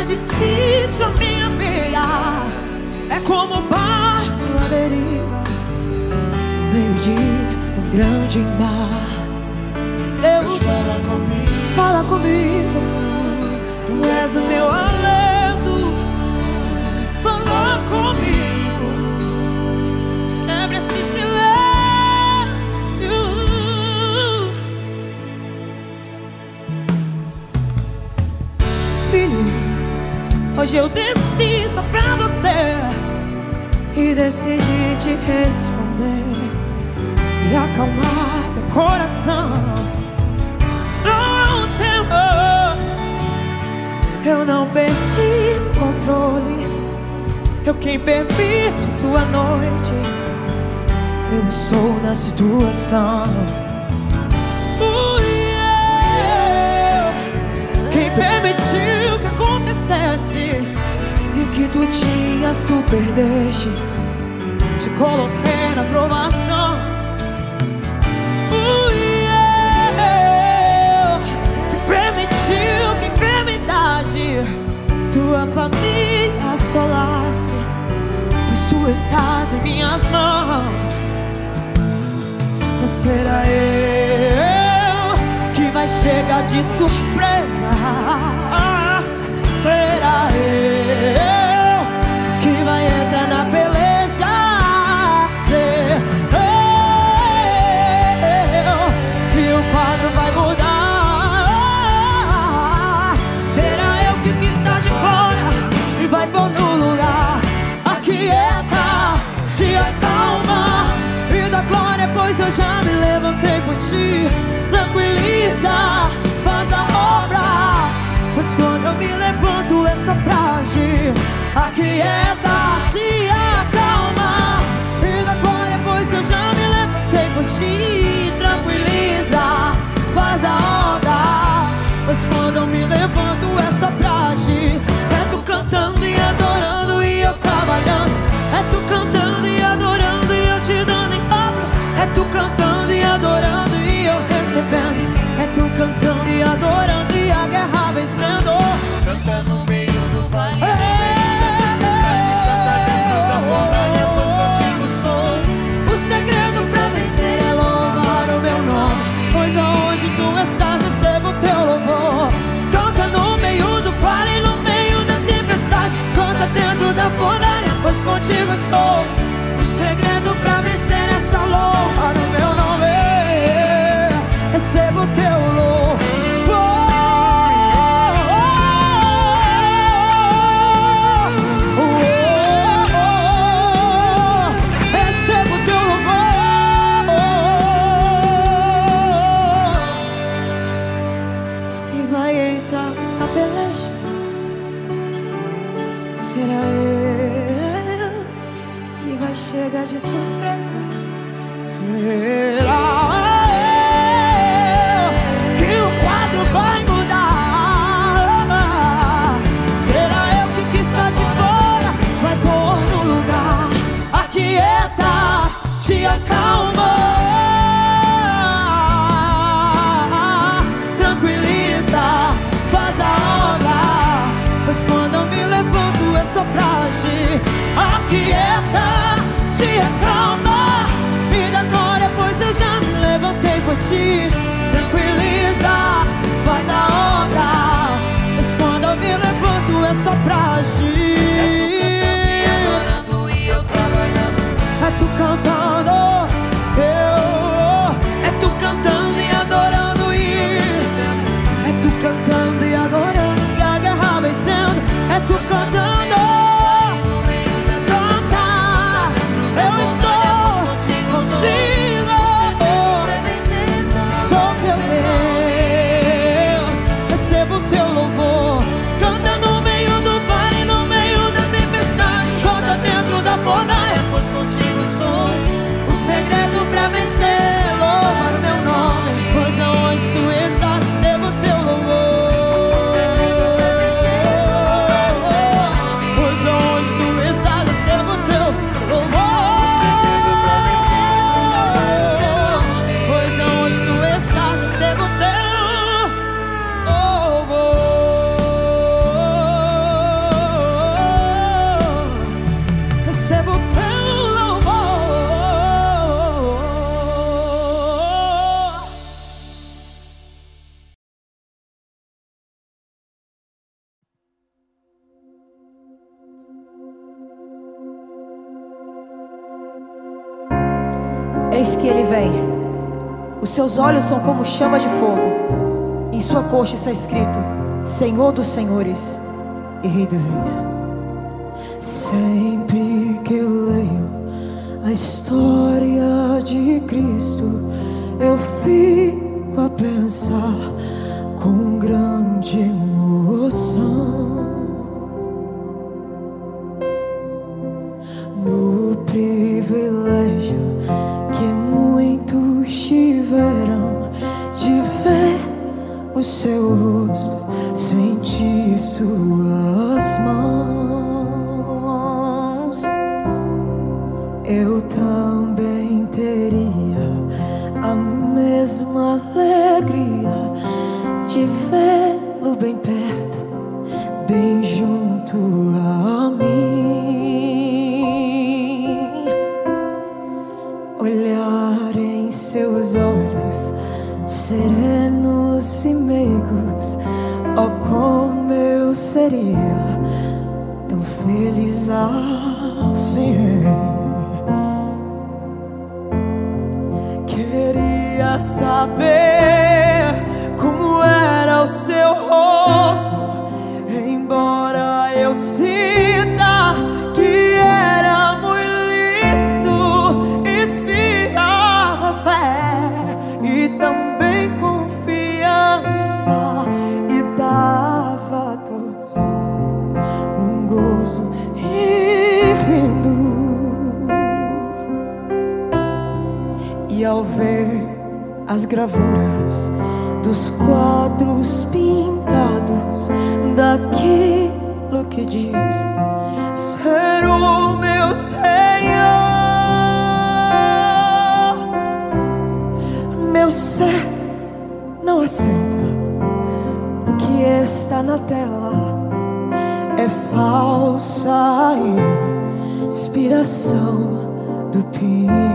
mais difícil a minha vida é como um barco à deriva no meio de um grande mar. Deus, fala comigo, fala comigo, Tu és o meu alento. Hoje eu desci só pra você E decidi te responder E acalmar teu coração. Oh, não temos Eu não perdi o controle. Eu quem permito tua noite Eu estou na situação. Permitiu que acontecesse e que tu tinhas tu perdeste. Te coloquei na provação. Fui eu que permitiu que enfermidade tua família assolasse, pois tu estás em minhas mãos. Não será eu chegar de surpresa. Será eu que vai entrar na peleja. Ser eu que o quadro vai mudar. Será eu que está de fora e vai pôr no lugar. Aquieta, te acalma e dá glória, pois eu já levantei por ti. Tranquiliza, faz a obra. Pois quando eu me levanto é só pra agir. Aquieta, te acalma e glória, pois eu já me levantei por ti. Tranquiliza, faz a obra. Mas quando eu me levanto é só pra agir. É tu cantando e adorando e eu trabalhando. É tu cantando adorando e a guerra vencendo. Canta no meio do vale, no meio da tempestade, canta dentro da fornalha, pois contigo sou. O segredo pra vencer é louvar o meu nome. Pois aonde tu estás, recebo teu louvor. Canta no meio do vale, no meio da tempestade. Canta dentro da fornalha, pois contigo estou. O segredo pra vencer é só louvar o é agir. Aquieta, te acalma. Me dá glória, pois eu já me levantei por ti. Tranquiliza, faz a obra. Mas quando eu me levanto é só pra É tu cantando e Os seus olhos são como chama de fogo. Em sua coxa está escrito: Senhor dos Senhores e Rei dos Reis. Sempre que eu leio a história de Cristo, eu fico a pensar com grande emoção no privilégio tiveram de ver o seu rosto, sentir suas mãos. Eu também teria a mesma alegria de vê-lo bem perto, bem junto a assim. Queria saber as gravuras dos quadros pintados daquilo que diz ser o meu Senhor, meu ser não aceita o que está na tela é falsa inspiração do pintor.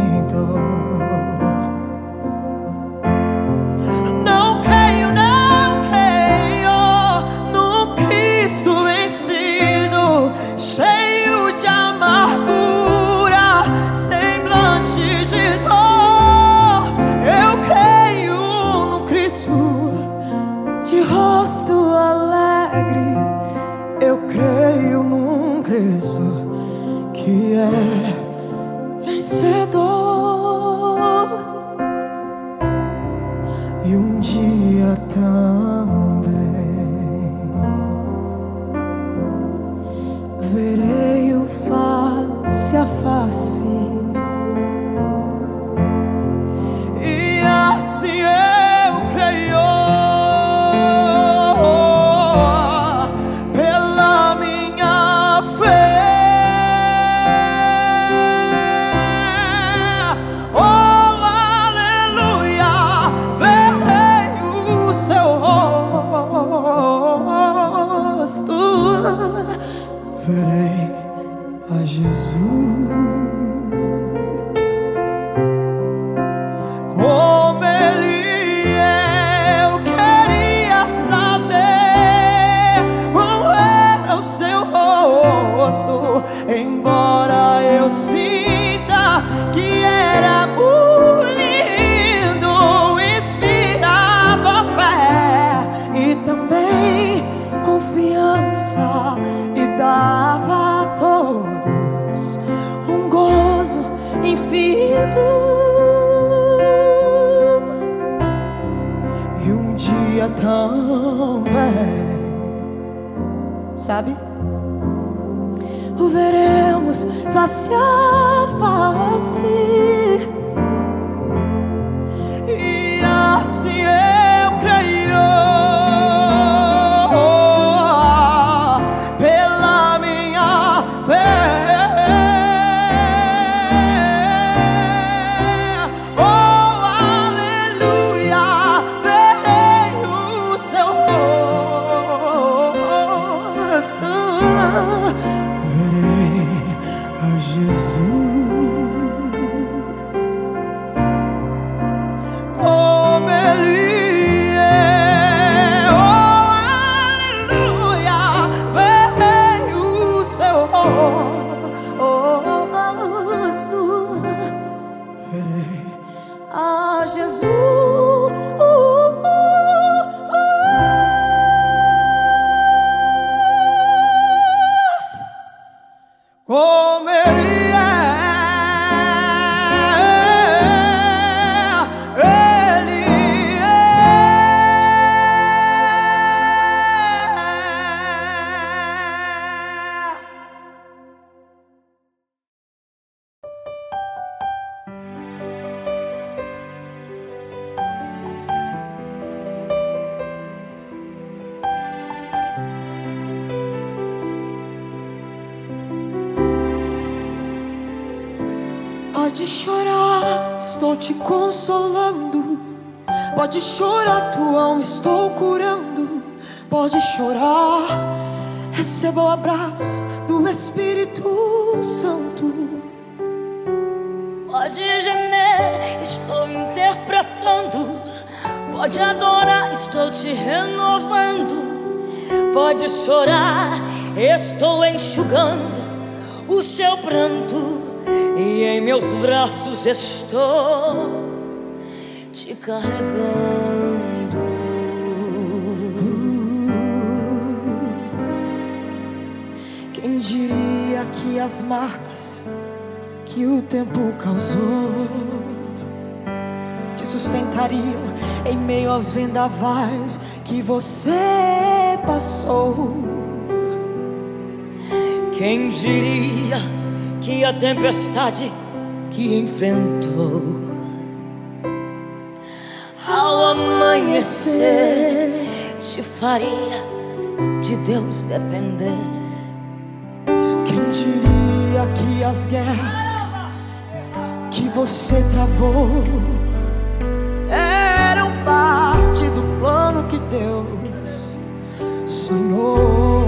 A Jesus. Pode chorar, tua alma estou curando. Pode chorar, receba o abraço do Espírito Santo. Pode gemer, estou interpretando. Pode adorar, estou te renovando. Pode chorar, estou enxugando o seu pranto. E em meus braços estou carregando. Quem diria que as marcas que o tempo causou te sustentariam em meio aos vendavais que você passou? Quem diria que a tempestade que enfrentou ao amanhecer te faria de Deus depender? Quem diria que as guerras que você travou eram parte do plano que Deus sonhou?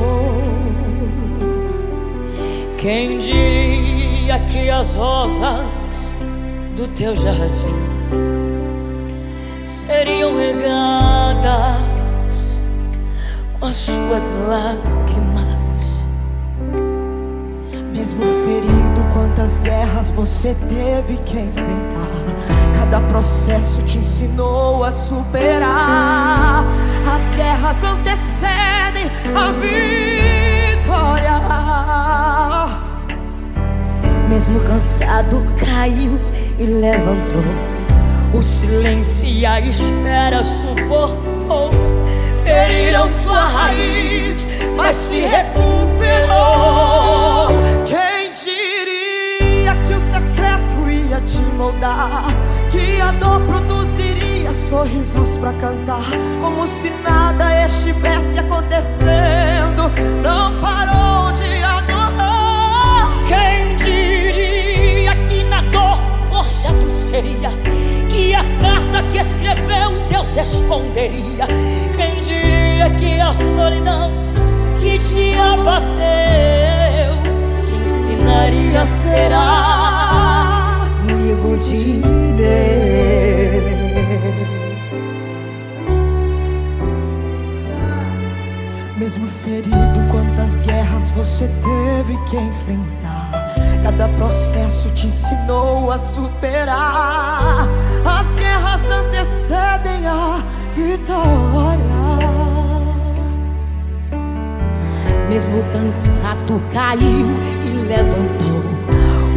Quem diria que as rosas do teu jardim seriam regadas com as suas lágrimas? Mesmo ferido, quantas guerras você teve que enfrentar? Cada processo te ensinou a superar. As guerras antecedem a vitória. Mesmo cansado, caiu e levantou. O silêncio e a espera suportou. Feriram sua raiz, mas se recuperou. Quem diria que o secreto ia te moldar? Que a dor produziria sorrisos pra cantar? Como se nada estivesse acontecendo. Não parou de adorar. Quem diria que na dor forjado seria que a carta que escreveu Deus responderia? Quem diria que a solidão que te abateu te ensinaria a ser amigo de Deus? Mesmo ferido, quantas guerras você teve que enfrentar? Cada processo te ensinou a superar. As guerras antecedem a vitória. Mesmo cansado, caiu e levantou.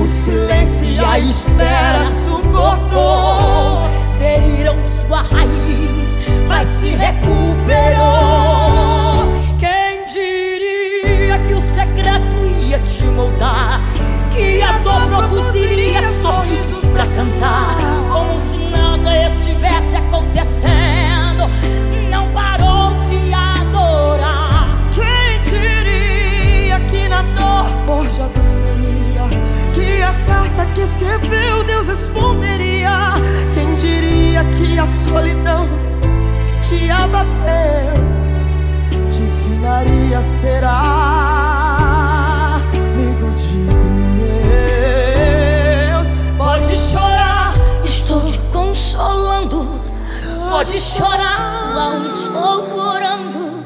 O silêncio e a espera suportou. Feriram sua raiz, mas se recuperou. Quem diria que o secreto ia a solidão que te abateu te ensinaria a ser amigo de Deus? Pode chorar, estou te consolando. Pode chorar, estou curando.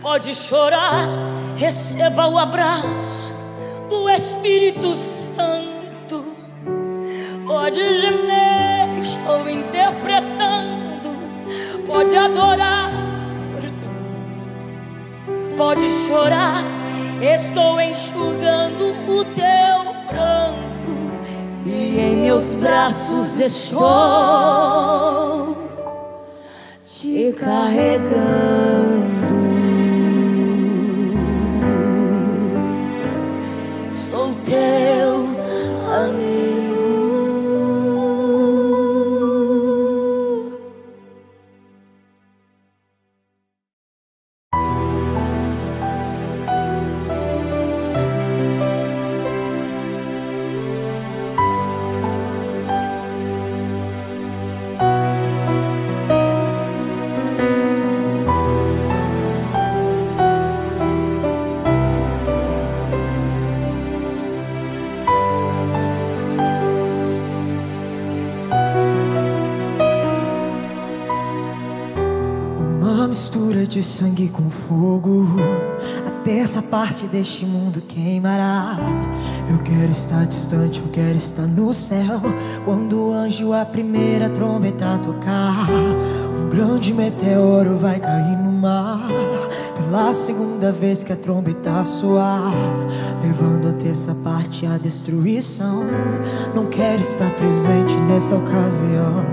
Pode chorar, receba o abraço do Espírito Santo. Pode gemer, Pode adorar, pode chorar, estou enxugando o teu pranto. E em meus braços estou te carregando. Sou teu sangue com fogo. A terça parte deste mundo queimará. Eu quero estar distante, eu quero estar no céu. Quando o anjo a primeira trombeta tocar, um grande meteoro vai cair no mar. Pela segunda vez que a trombeta soar, levando a terça parte à destruição. Não quero estar presente nessa ocasião.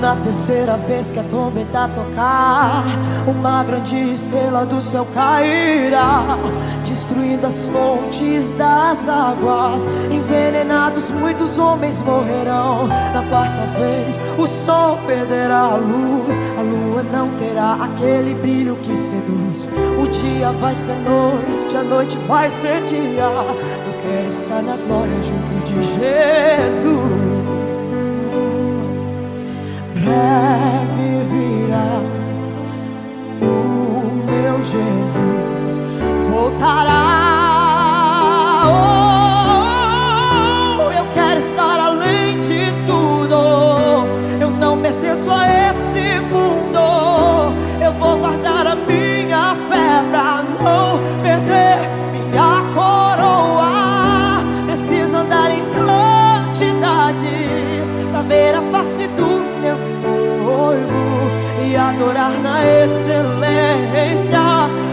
Na terceira vez que a trombeta tocar, uma grande estrela do céu cairá, destruindo as fontes das águas. Envenenados, muitos homens morrerão. Na quarta vez, o sol perderá a luz, a lua não terá aquele brilho que seduz. O dia vai ser noite, a noite vai ser dia. Eu quero estar na glória junto de Jesus breve virá o meu Jesus voltará. Adorar na excelência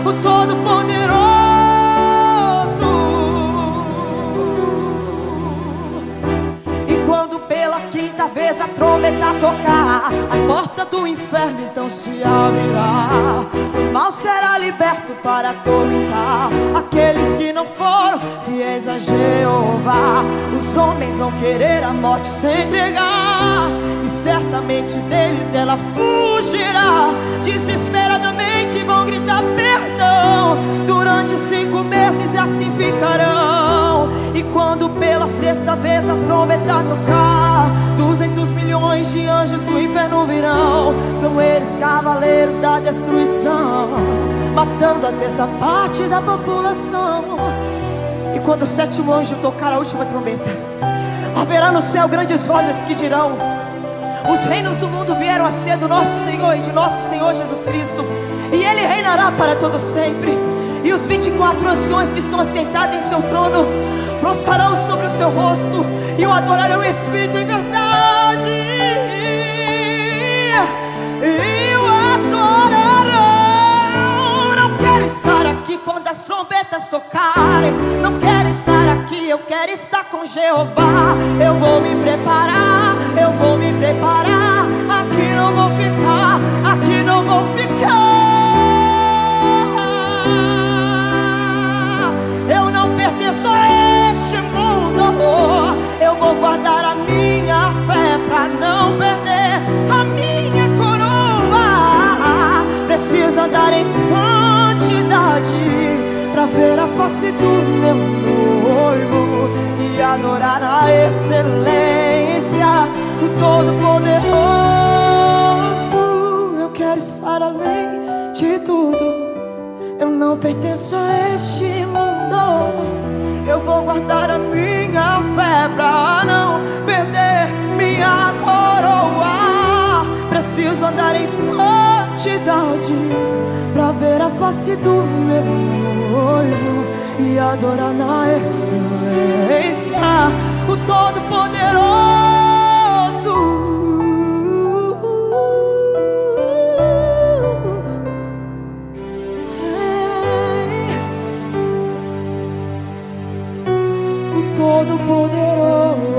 o Todo-Poderoso. E quando pela quinta vez a trombeta tocar, a porta do inferno então se abrirá. O mal será liberto para atormentar aqueles que não foram fiéis a Jeová. Os homens vão querer a morte se entregar, certamente deles ela fugirá. Desesperadamente vão gritar perdão. Durante cinco meses assim ficarão. E quando pela sexta vez a trombeta tocar, duzentos milhões de anjos do inferno virão. São eles cavaleiros da destruição, matando a terça parte da população. E quando o sétimo anjo tocar a última trombeta, haverá no céu grandes vozes que dirão: Os reinos do mundo vieram a ser do nosso Senhor e de nosso Senhor Jesus Cristo, e Ele reinará para todo sempre. E os 24 anciões que estão assentados em seu trono prostrarão sobre o seu rosto e o adorarão em espírito e verdade. E o adorarão. Não quero estar aqui quando as trombetas tocarem. Não quero estar aqui, eu quero estar com Jeová. Eu vou me preparar, vou me preparar. Aqui não vou ficar, aqui não vou ficar. Eu não pertenço a este mundo. Eu vou guardar a minha fé pra não perder a minha coroa. Preciso andar em santidade pra ver a face do meu noivo e adorar a excelência do Todo-Poderoso. Eu quero estar além de tudo. Eu não pertenço a este mundo. Eu vou guardar a minha fé pra não perder minha coroa. Preciso andar em santidade pra ver a face do meu noivo e adorar na excelência o Todo-Poderoso. Todo-Poderoso.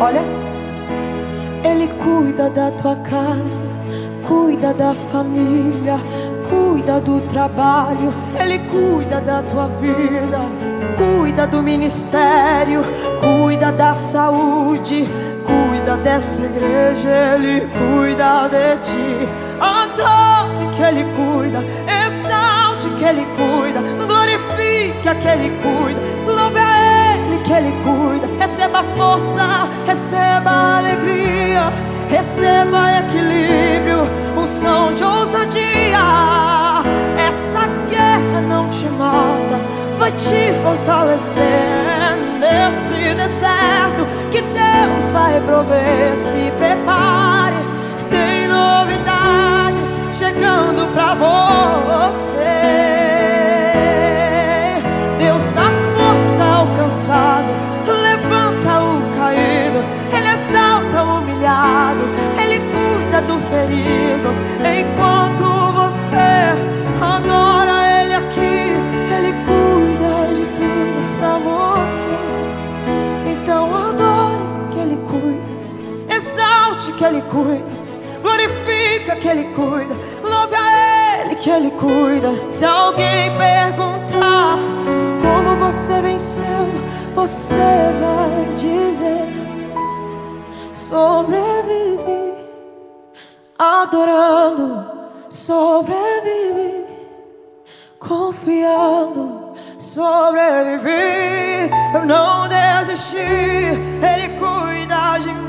Olha, Ele cuida da tua casa, cuida da família, cuida do trabalho, Ele cuida da tua vida, cuida do ministério, cuida da saúde, cuida dessa igreja, Ele cuida de ti. Adore que Ele cuida, exalte que Ele cuida, glorifique que Ele cuida, louve a Ele que Ele cuida. Receba força, receba alegria, receba equilíbrio, unção de ousadia. Essa guerra não te mata, vai te fortalecer nesse deserto que Deus vai prover. Se prepare, tem novidade chegando pra você. Ferido. Enquanto você adora Ele aqui, Ele cuida de tudo pra você. Então adore que Ele cuida, exalte que Ele cuida. Glorifica que Ele cuida, louve a Ele que Ele cuida. Se alguém perguntar como você venceu, você vai dizer: sobrevivi, adorando, sobrevivi, confiando, sobrevivi. Eu não desisti, Ele cuida de mim.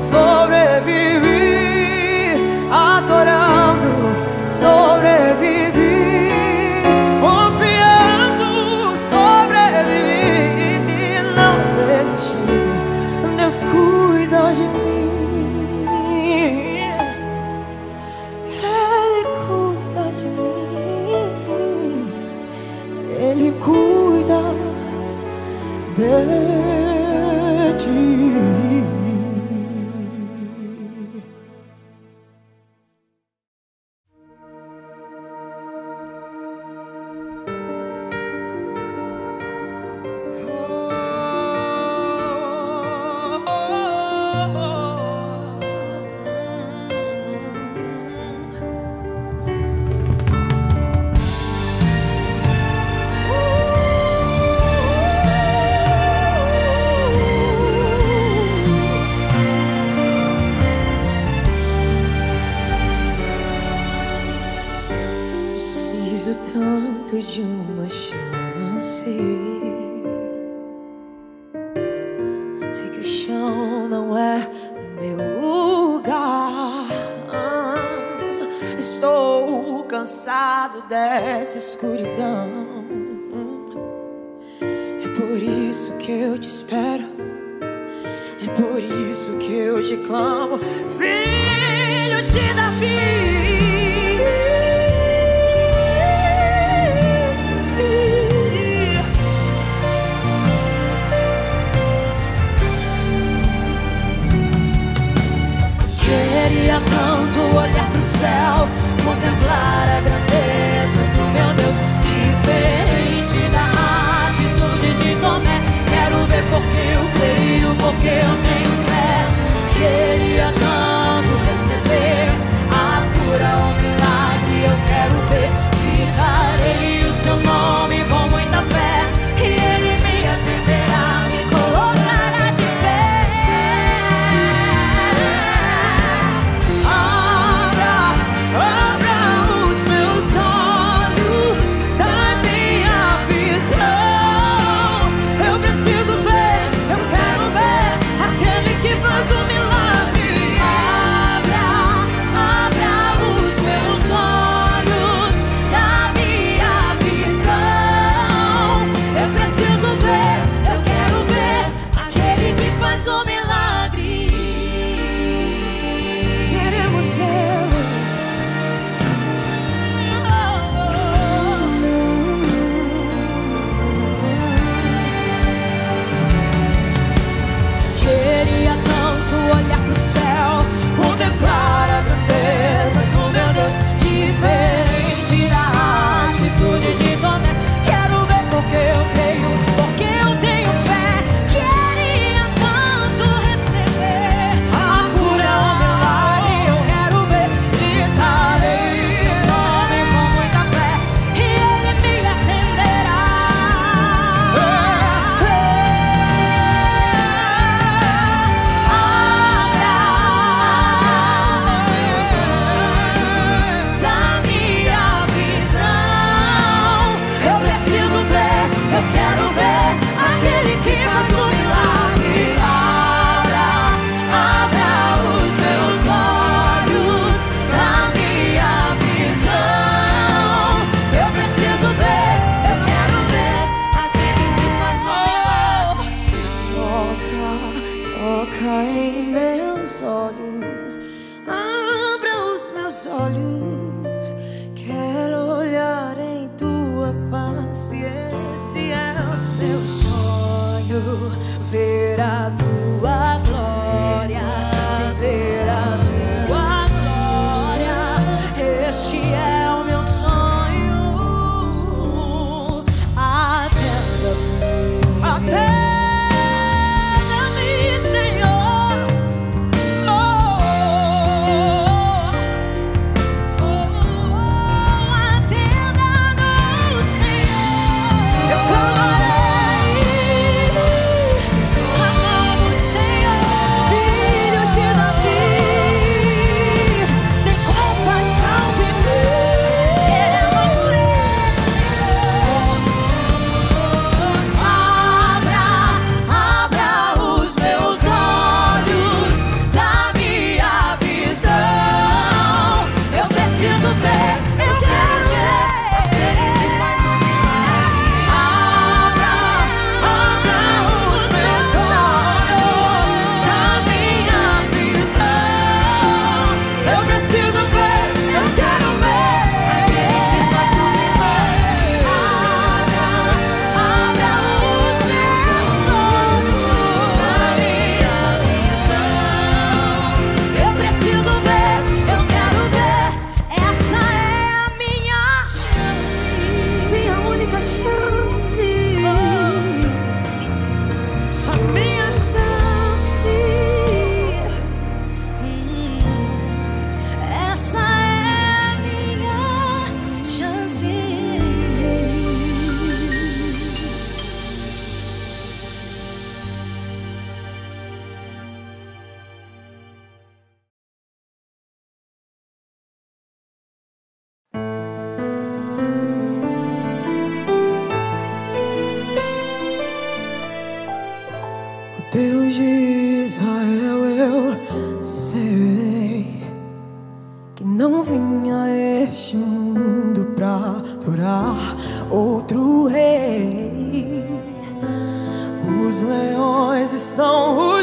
Sobrevivi, adorando, sobrevivi. Deus cuida de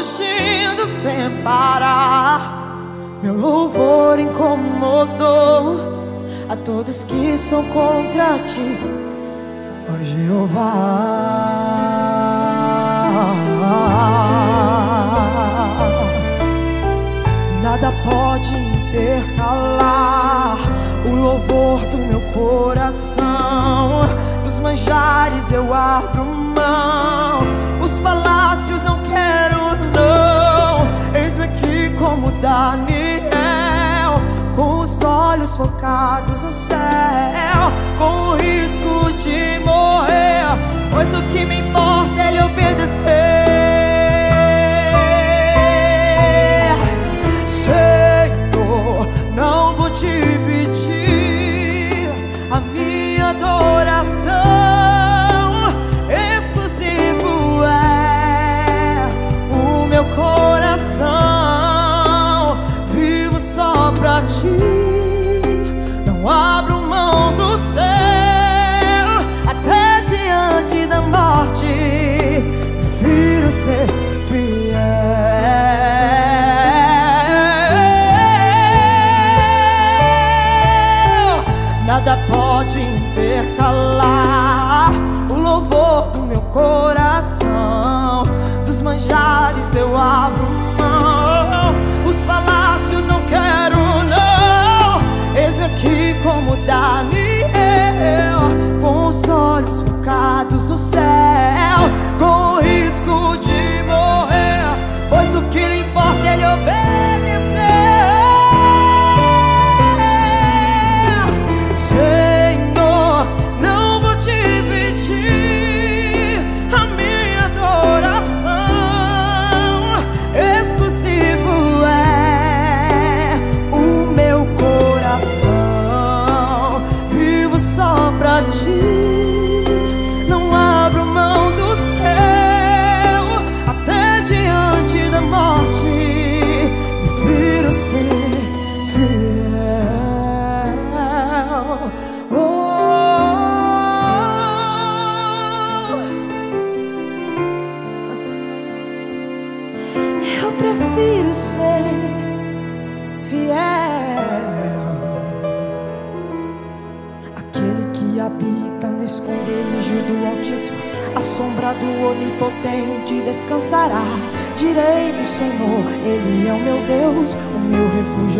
estão rugindo sem parar. Meu louvor incomodou a todos que são contra ti, ó Jeová. Nada pode intercalar o louvor do meu coração. Dos manjares eu abro mão, os palácios não coração. Eis-me aqui como Daniel, com os olhos focados no céu, com o risco de morrer. Pois o que me importa é lhe obedecer.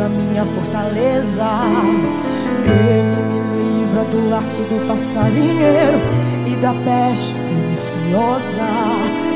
A minha fortaleza. Ele me livra do laço do passarinheiro e da peste perniciosa.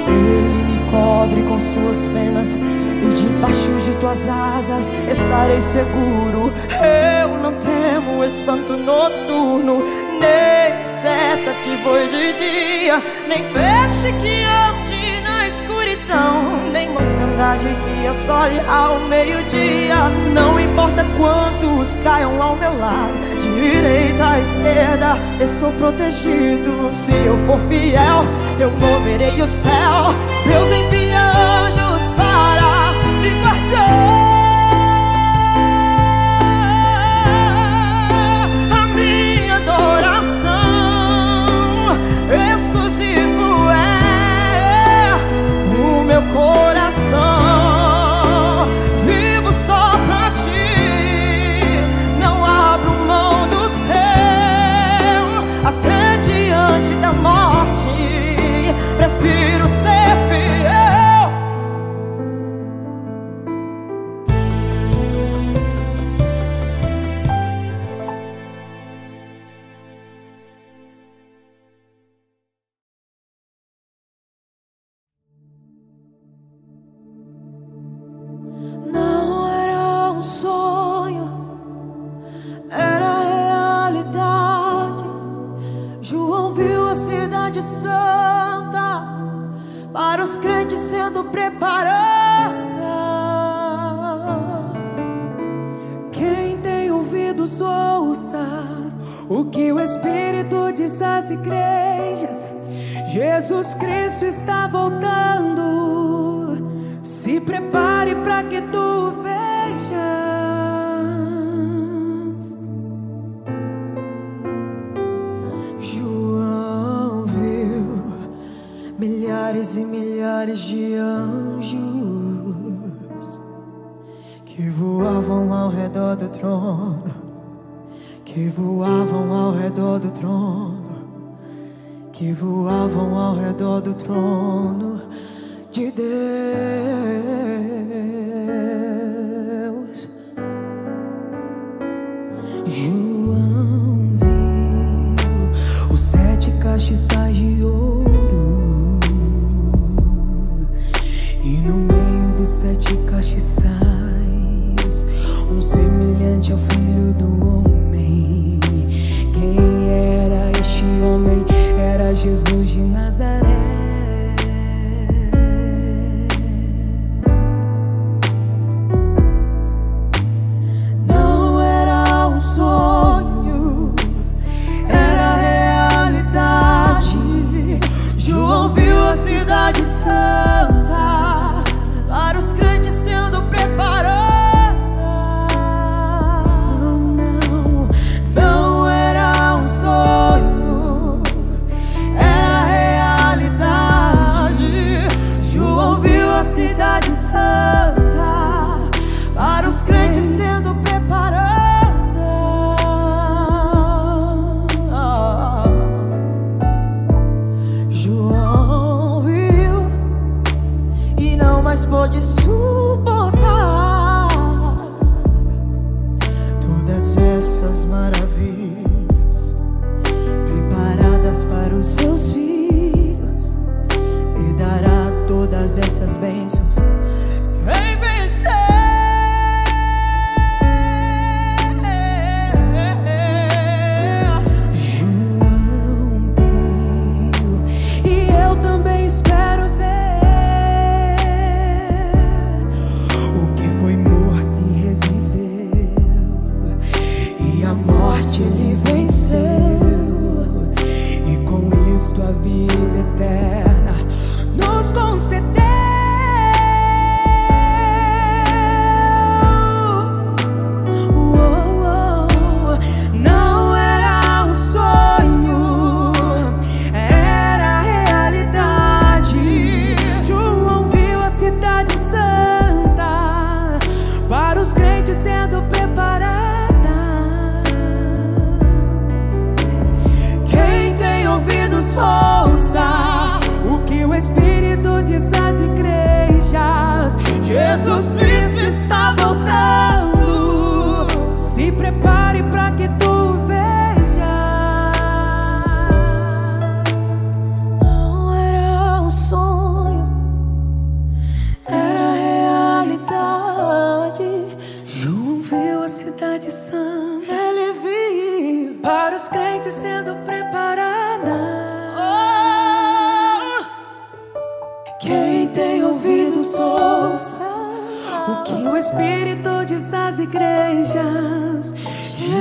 Ele me cobre com suas penas e debaixo de tuas asas estarei seguro. Eu não temo espanto noturno, nem seta que voe de dia, nem peixe que ande na escuridão, nem mortandade que assole ao meio-dia. Não importa quantos caiam ao meu lado, direita à esquerda, estou protegido. Se eu for fiel, eu moverei o céu. Deus envia anjos para me guardar. Preparada. Quem tem ouvidos ouça o que o Espírito diz às igrejas. Jesus Cristo está voltando. Se prepare para que tu vejas. João viu milhares e milhares de anjos ao redor do trono, que voavam ao redor do trono, que voavam ao redor do trono de Deus. Cidade santa para os crentes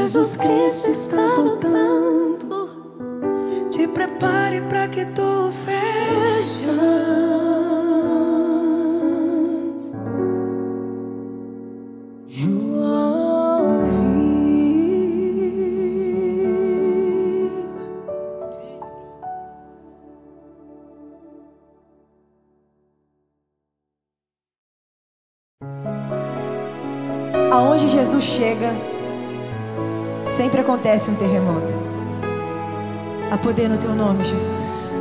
Jesus Cristo está voltando. Te prepare para que tu acontece um terremoto. Há poder no teu nome, Jesus.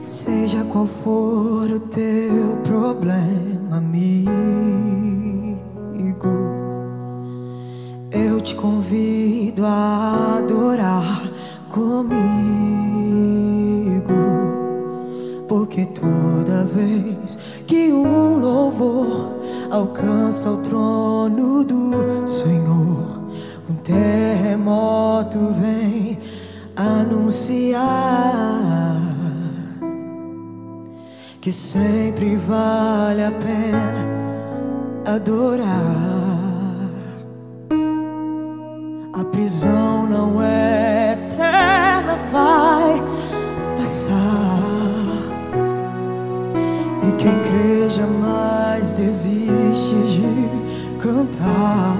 Seja qual for o teu problema, amigo, eu te convido a adorar comigo, alcança o trono do Senhor, um terremoto vem anunciar que sempre vale a pena adorar. A prisão não é eterna, vai passar. E quem crê jamais desiste de cantar.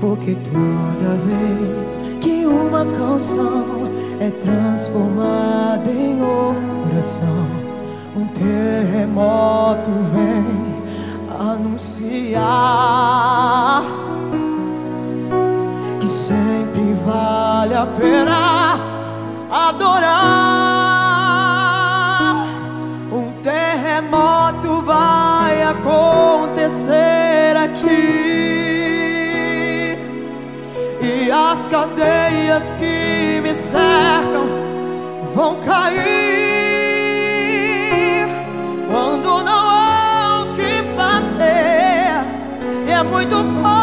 Porque toda vez que uma canção é transformada em oração, um terremoto vem anunciar que sempre vale a pena adorar. Um terremoto vai cadeias que me cercam vão cair quando não há o que fazer. E é muito forte.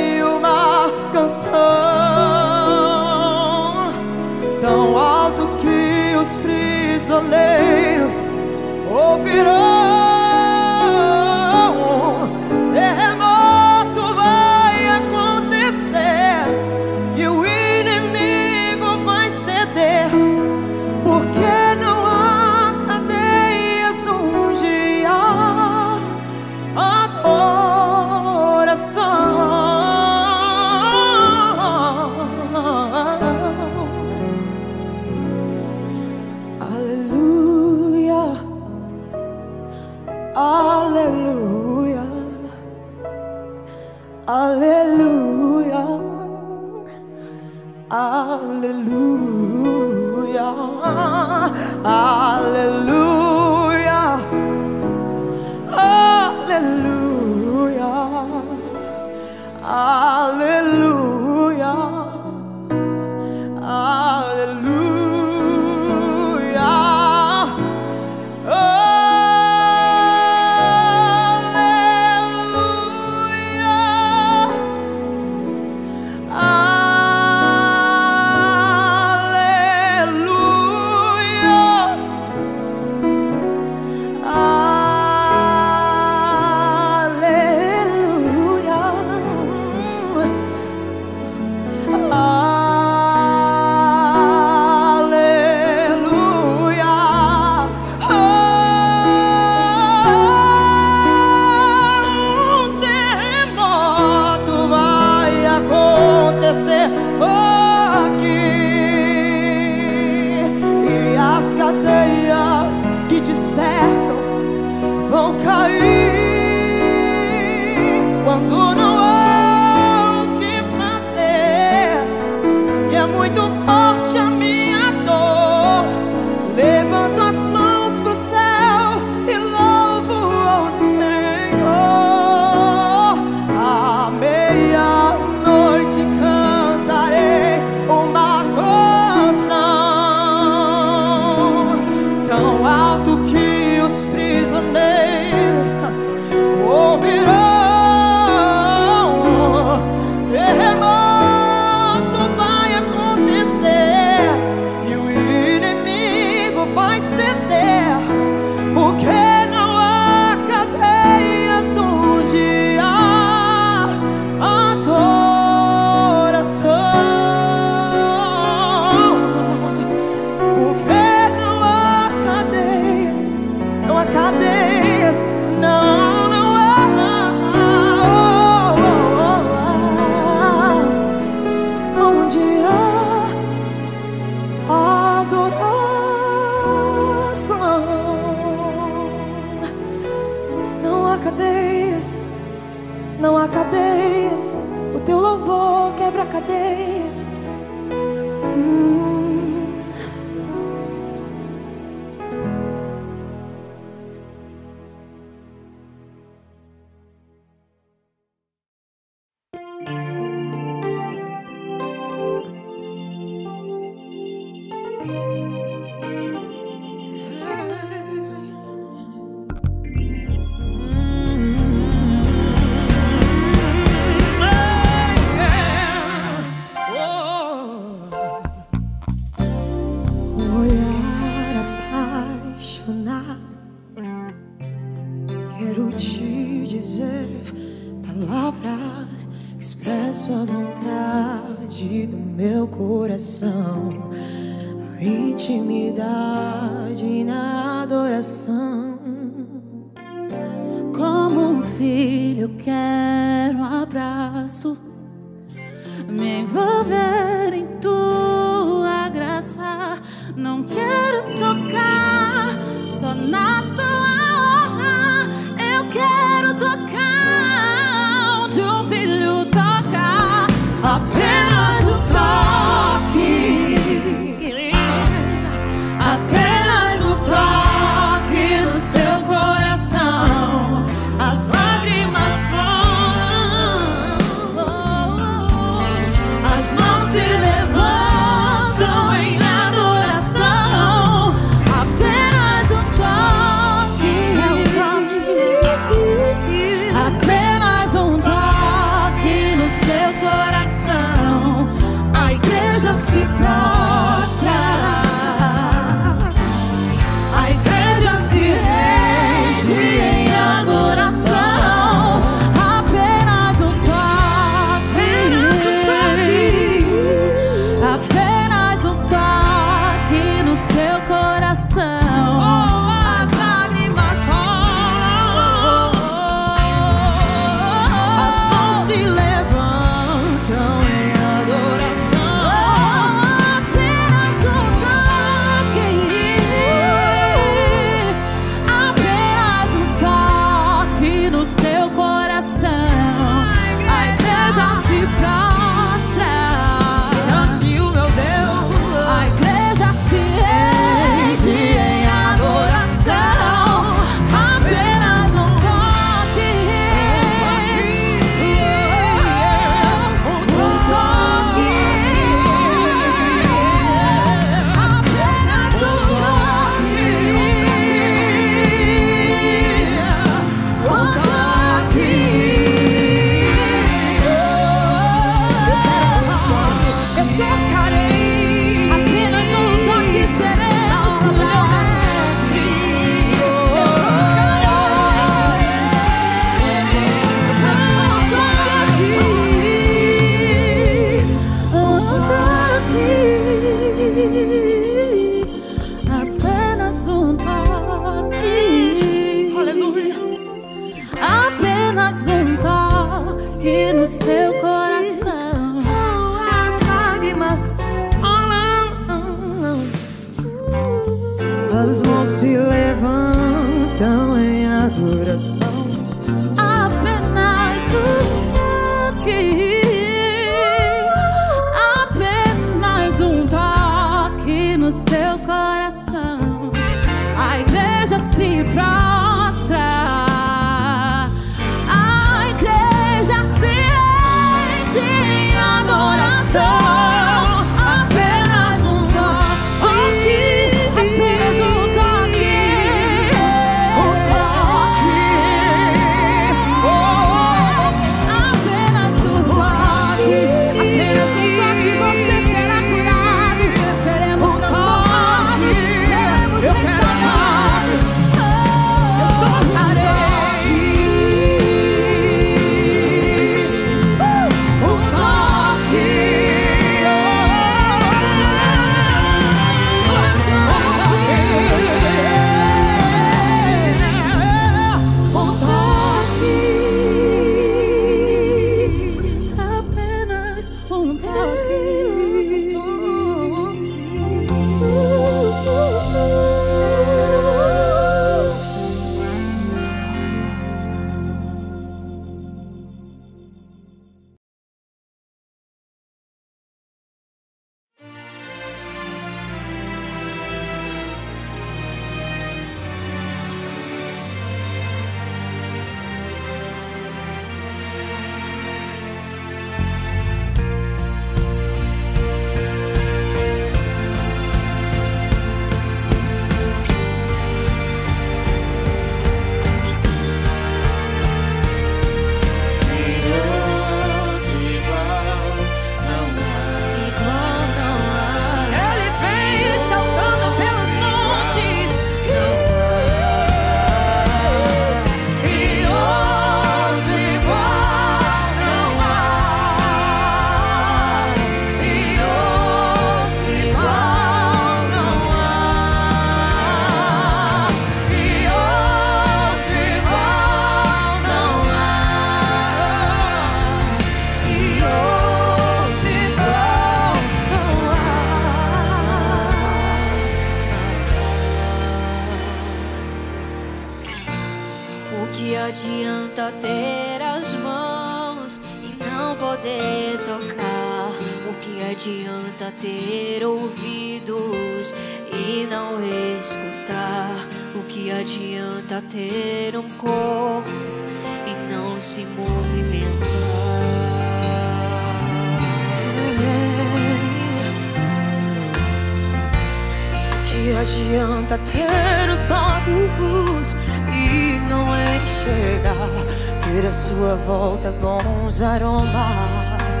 Ter a sua volta bons aromas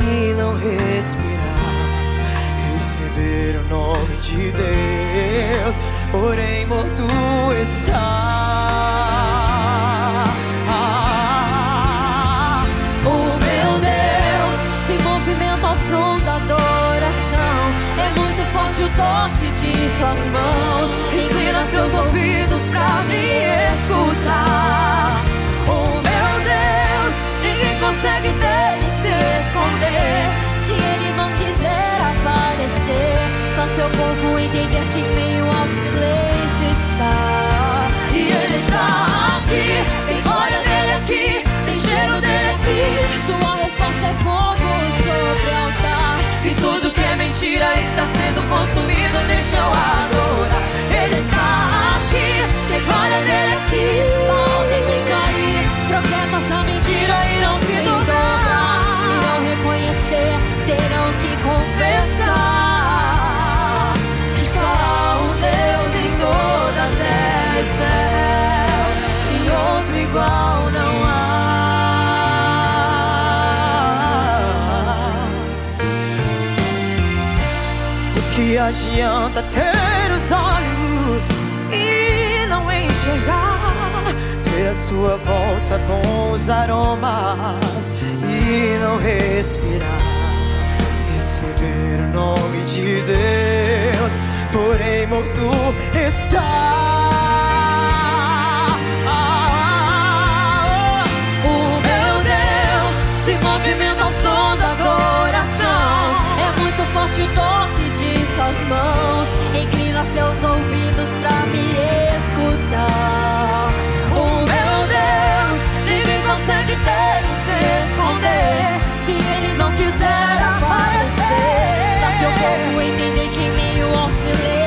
e não respirar. Receber o nome de Deus, porém morto está. Ah, O meu Deus se movimenta ao som da adoração. É muito forte o toque de suas mãos. Inclina seus ouvidos pra me escutar. Consegue dele se esconder. Se ele não quiser aparecer, faz seu povo entender que meio ao silêncio está. E ele está aqui, tem glória dele aqui, tem cheiro dele aqui. Sua resposta é fogo sobre o altar. E tudo que é mentira está sendo consumido, deixa eu adorar. Ele está aqui, glória dele aqui. Pau tem que cair, profetas da mentira irão se dobrar, irão reconhecer, terão que confessar que só há um Deus em toda a terra e céus e outro igual não há. O que adianta ter os olhos e não Ter a sua volta bons aromas e não respirar. Receber o nome de Deus, porém morto está. Forte o toque de suas mãos. Inclina seus ouvidos pra me escutar. O meu consegue ter que se esconder Se ele não quiser aparecer Faz seu povo entender que meio ao silêncio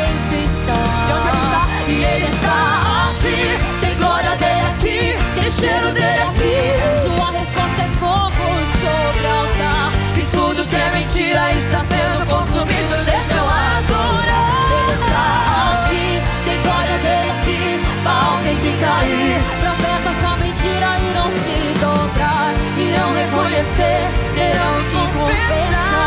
Reconhecer Terão que confessar